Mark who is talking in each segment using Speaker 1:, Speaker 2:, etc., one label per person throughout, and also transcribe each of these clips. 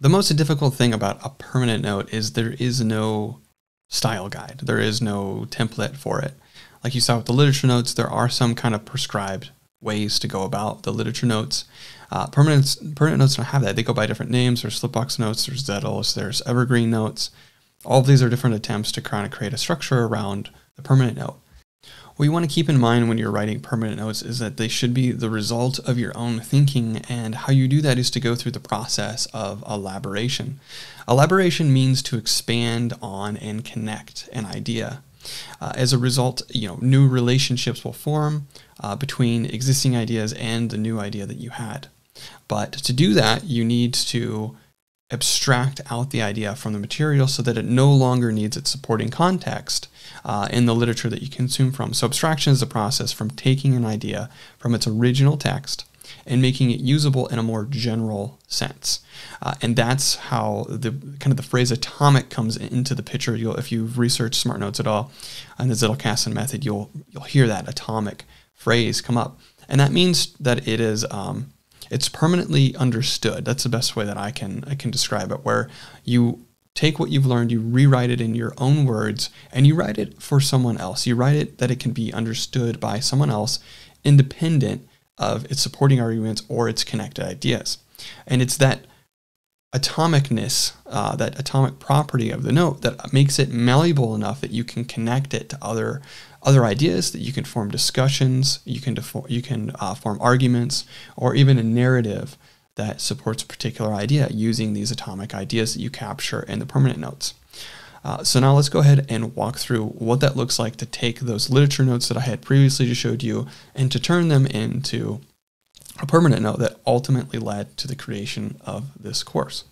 Speaker 1: The most difficult thing about a permanent note is there is no style guide. There is no template for it. Like you saw with the literature notes, there are some kind of prescribed ways to go about the literature notes. Uh, permanent, permanent notes don't have that. They go by different names. There's Slipbox notes, there's Zettel's, there's Evergreen notes. All of these are different attempts to kind of create a structure around the permanent note. What you want to keep in mind when you're writing permanent notes is that they should be the result of your own thinking, and how you do that is to go through the process of elaboration. Elaboration means to expand on and connect an idea. Uh, as a result, you know, new relationships will form uh, between existing ideas and the new idea that you had. But to do that, you need to abstract out the idea from the material so that it no longer needs its supporting context uh, in the literature that you consume from. So abstraction is the process from taking an idea from its original text and making it usable in a more general sense. Uh, and that's how the kind of the phrase atomic comes into the picture. You'll, if you've researched Smart Notes at all and the Zettelkasten method, you'll you'll hear that atomic phrase come up, and that means that it is um, it's permanently understood. That's the best way that I can I can describe it. Where you take what you've learned, you rewrite it in your own words, and you write it for someone else. You write it that it can be understood by someone else, independent of its supporting arguments or its connected ideas. And it's that atomicness, uh, that atomic property of the note that makes it malleable enough that you can connect it to other other ideas, that you can form discussions, you can you can uh, form arguments, or even a narrative that supports a particular idea using these atomic ideas that you capture in the permanent notes. Uh, so now let's go ahead and walk through what that looks like to take those literature notes that I had previously just showed you and to turn them into a permanent note that ultimately led to the creation of this course.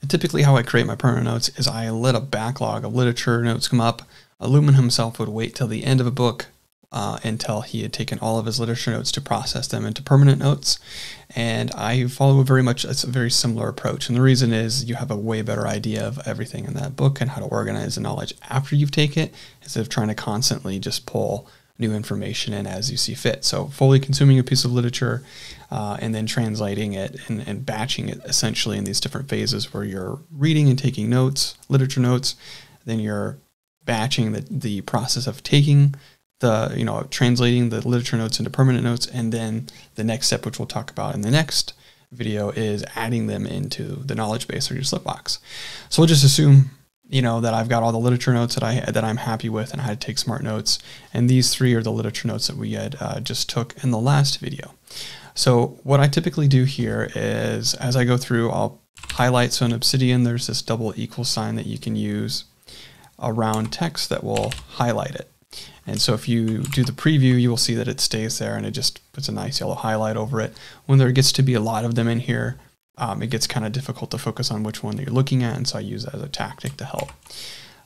Speaker 1: And typically how I create my permanent notes is I let a backlog of literature notes come up. Luhmann himself would wait till the end of a book uh, until he had taken all of his literature notes to process them into permanent notes. And I follow very much a very similar approach. And the reason is you have a way better idea of everything in that book and how to organize the knowledge after you've taken it instead of trying to constantly just pull new information in as you see fit. So fully consuming a piece of literature uh, and then translating it and, and batching it essentially in these different phases where you're reading and taking notes, literature notes, then you're batching the, the process of taking the you know translating the literature notes into permanent notes and then the next step which we'll talk about in the next video is adding them into the knowledge base or your slipbox so we'll just assume you know that I've got all the literature notes that I that I'm happy with and how to take smart notes. And these three are the literature notes that we had uh, just took in the last video. So what I typically do here is as I go through I'll highlight so in Obsidian there's this double equal sign that you can use around text that will highlight it. And so if you do the preview, you will see that it stays there and it just puts a nice yellow highlight over it. When there gets to be a lot of them in here, um, it gets kind of difficult to focus on which one that you're looking at. And so I use that as a tactic to help.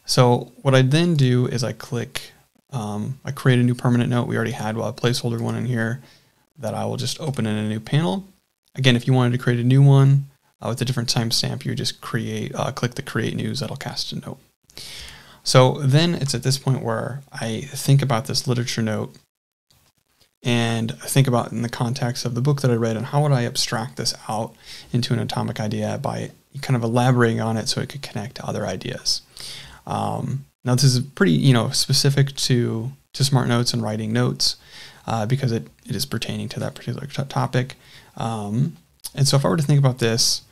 Speaker 1: So what I then do is I click, um, I create a new permanent note. We already had a placeholder one in here that I will just open in a new panel. Again, if you wanted to create a new one uh, with a different timestamp, you just create, uh, click the create new a note. So then it's at this point where I think about this literature note and think about in the context of the book that I read and how would I abstract this out into an atomic idea by kind of elaborating on it so it could connect to other ideas. Um, now this is pretty you know specific to to smart notes and writing notes uh, because it, it is pertaining to that particular topic. Um, and so if I were to think about this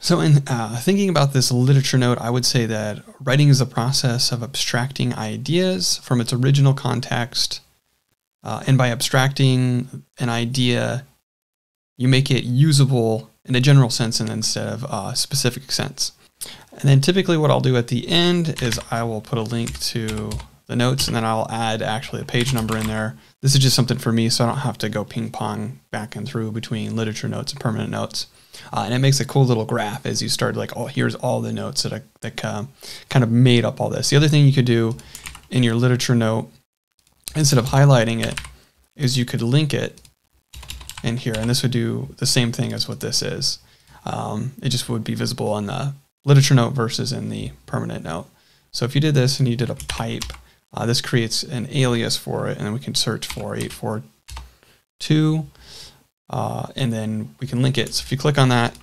Speaker 1: so, in uh, thinking about this literature note, I would say that writing is a process of abstracting ideas from its original context. Uh, and by abstracting an idea, you make it usable in a general sense and instead of a specific sense. And then typically, what I'll do at the end is I will put a link to the notes and then I'll add actually a page number in there. This is just something for me so I don't have to go ping pong back and through between literature notes and permanent notes. Uh, and it makes a cool little graph as you start like, oh, here's all the notes that, I, that uh, kind of made up all this. The other thing you could do in your literature note, instead of highlighting it, is you could link it in here. And this would do the same thing as what this is. Um, it just would be visible on the literature note versus in the permanent note. So if you did this and you did a pipe, uh, this creates an alias for it, and then we can search for 842 uh, and then we can link it. So if you click on that,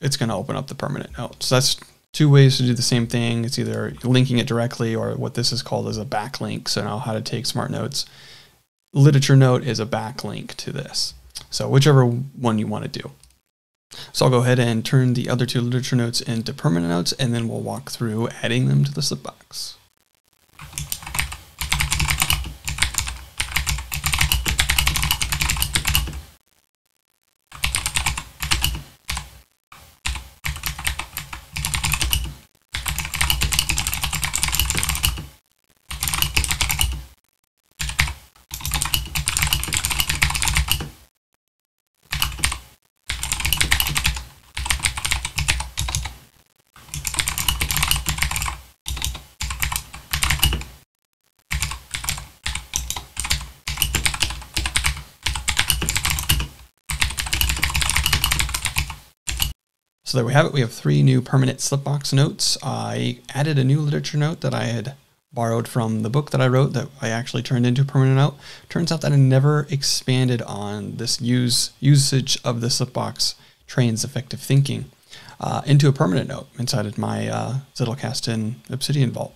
Speaker 1: it's going to open up the permanent note. So that's two ways to do the same thing. It's either linking it directly or what this is called as a backlink. So now how to take smart notes. Literature note is a backlink to this. So whichever one you want to do. So I'll go ahead and turn the other two literature notes into permanent notes, and then we'll walk through adding them to the slipbox. So there we have it. We have three new permanent slipbox notes. I added a new literature note that I had borrowed from the book that I wrote that I actually turned into a permanent note. Turns out that I never expanded on this use usage of the slipbox trains effective thinking uh, into a permanent note inside of my uh, Obsidian Vault.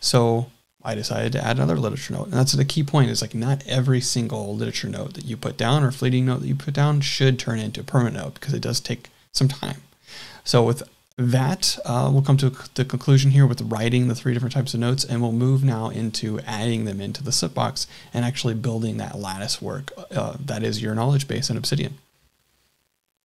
Speaker 1: So I decided to add another literature note. And that's the key point is like not every single literature note that you put down or fleeting note that you put down should turn into a permanent note because it does take some time. So with that, uh, we'll come to the conclusion here with writing the three different types of notes, and we'll move now into adding them into the slipbox and actually building that lattice work uh, that is your knowledge base in Obsidian.